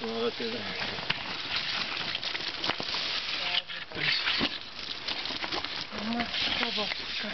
Buna da şöyle. Ama başka başka.